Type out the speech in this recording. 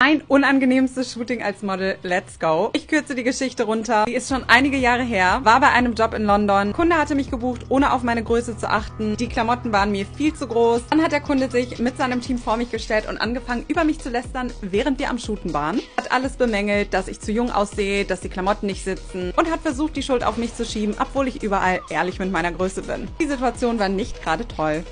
Mein unangenehmstes Shooting als Model, let's go. Ich kürze die Geschichte runter. Die ist schon einige Jahre her, war bei einem Job in London. Kunde hatte mich gebucht, ohne auf meine Größe zu achten. Die Klamotten waren mir viel zu groß. Dann hat der Kunde sich mit seinem Team vor mich gestellt und angefangen, über mich zu lästern, während wir am Shooten waren. Hat alles bemängelt, dass ich zu jung aussehe, dass die Klamotten nicht sitzen und hat versucht, die Schuld auf mich zu schieben, obwohl ich überall ehrlich mit meiner Größe bin. Die Situation war nicht gerade toll.